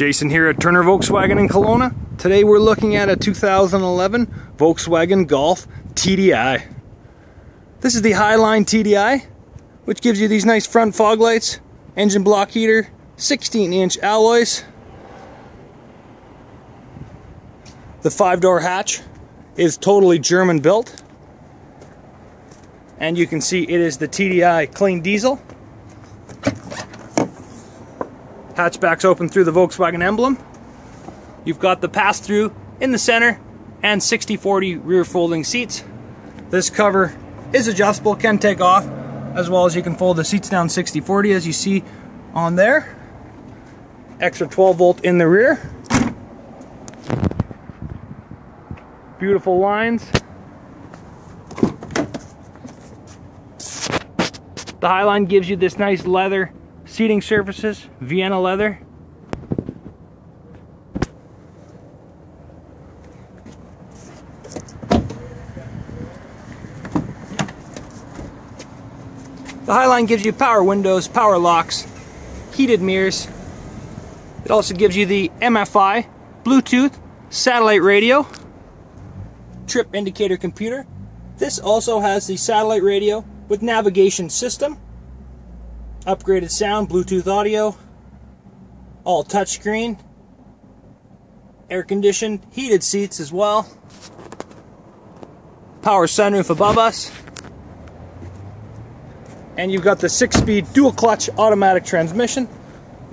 Jason here at Turner Volkswagen in Kelowna. Today we're looking at a 2011 Volkswagen Golf TDI. This is the Highline TDI, which gives you these nice front fog lights, engine block heater, 16 inch alloys. The five door hatch is totally German built. And you can see it is the TDI clean diesel. Hatchback's open through the Volkswagen emblem. You've got the pass-through in the center and 60-40 rear folding seats. This cover is adjustable, can take off, as well as you can fold the seats down 60-40 as you see on there. Extra 12 volt in the rear. Beautiful lines. The Highline gives you this nice leather seating surfaces, Vienna leather. The Highline gives you power windows, power locks, heated mirrors. It also gives you the MFI, Bluetooth, satellite radio, trip indicator computer. This also has the satellite radio with navigation system upgraded sound, Bluetooth audio, all touchscreen, air conditioned, heated seats as well, power sunroof above us, and you've got the six speed dual clutch automatic transmission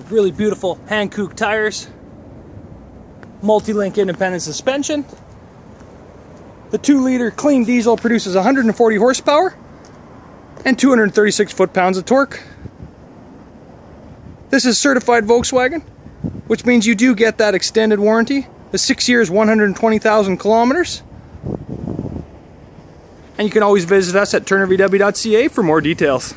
really beautiful Hankook tires, multi link independent suspension. The 2 liter clean diesel produces 140 horsepower and 236 foot pounds of torque. This is certified Volkswagen, which means you do get that extended warranty, the six years, 120,000 kilometers. And you can always visit us at turnervw.ca for more details.